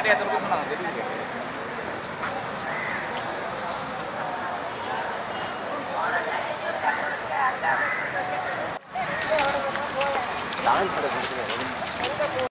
ஆமா சைன் பண்ணினாக்கள் உள்ள வாங்க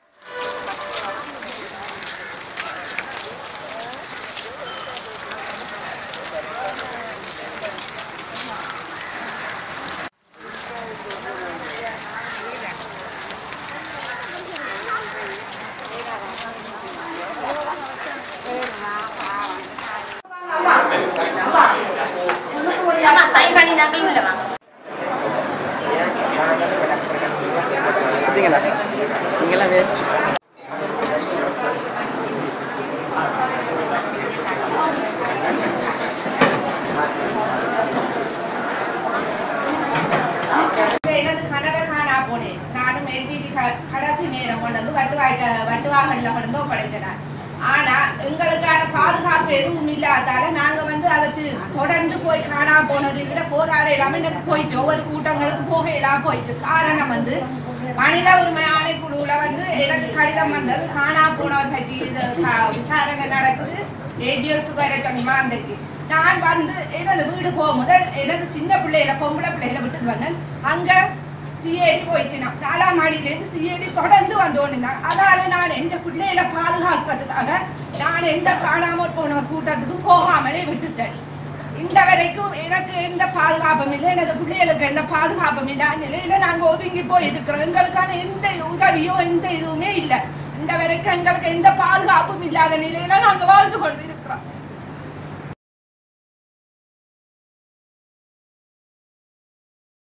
சுத்திங்களா நீங்களாம் வேஸ்ட் கடைசி நேரம் கொண்டு வந்து வட்டு வாய்ட்ட வட்டு வாகனில் கொண்டு வந்து ஆனா எங்களுக்கான பாதுகாப்பு எதுவும் இல்லாதால நாங்க வந்து அதை தொடர்ந்து போய் காணாம போனது. இதுல போராட இல்லாம எனக்கு போயிட்டு ஒவ்வொரு கூட்டங்களுக்கு போக இல்லாம போயிட்டு. காரணம் வந்து மனித உரிமை ஆணைக்குழுல வந்து எனக்கு கடிதம் வந்தது. காணா போனவர் பற்றி இது விசாரணை நடக்குது. ஏஜிஎல் சுகாரச்சனி மாந்தருக்கு நான் வந்து எனது வீடு போகும் முதல் எனது சின்ன பிள்ளையில பொம்பளை பிள்ளையில விட்டுட்டு வந்தேன். அங்க சிஏடி போயிட்டு நாலாம் மாடியிலேருந்து சிஏடி தொடர்ந்து வந்தோன்னு தான் அதால நான் எந்த பிள்ளைகளை பாதுகாக்கிறதுக்காக நான் எந்த காணாமல் போன கூட்டத்துக்கு போகாமலே விட்டுட்டேன். இந்த வரைக்கும் எனக்கு எந்த பாதுகாப்பும் இல்லை எனது பிள்ளைகளுக்கு எந்த பாதுகாப்பும் இல்லை. நிலையில நாங்கள் ஒதுங்கி போயிருக்கிறோம் எங்களுக்கான எந்த உதவியோ எந்த இதுவுமே இல்லை. இந்த வரைக்கும் எங்களுக்கு எந்த பாதுகாப்பும் இல்லாத நிலையில நாங்கள் வாழ்ந்து கொண்டிருக்கிறோம்.